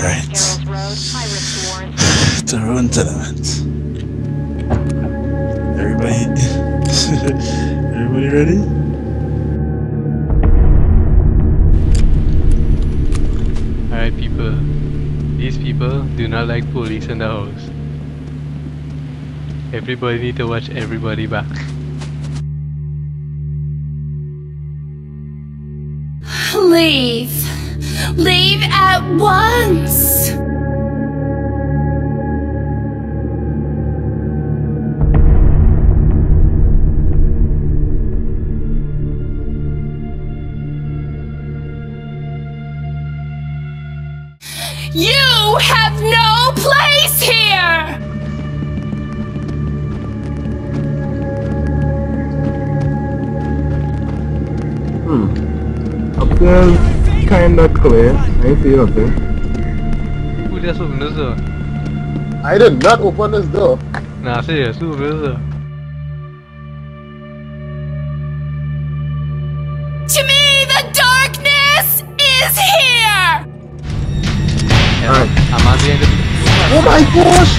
Right. Taronne Tenement. Everybody, everybody ready? Alright people, these people do not like police in the house. Everybody need to watch everybody back. Leave. Leave at once. You have no place here! Hmm. Upstairs, kinda clear. I see nothing. Who just opened this door? I did not open this door. Nah, serious, who opened this door? To me, the darkness is here! Yeah, Alright. I'm on the end of Oh my gosh!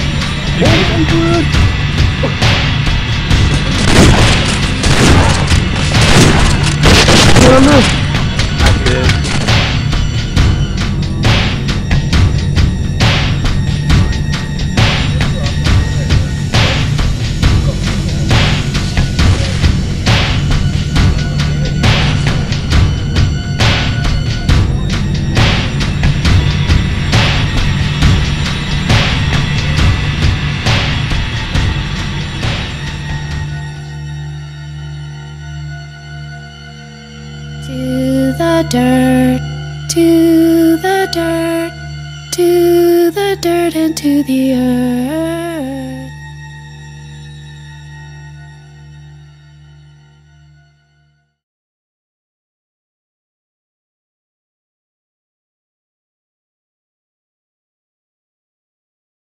Oh my god! Damn it! I did. To the dirt, to the dirt, to the dirt and to the earth.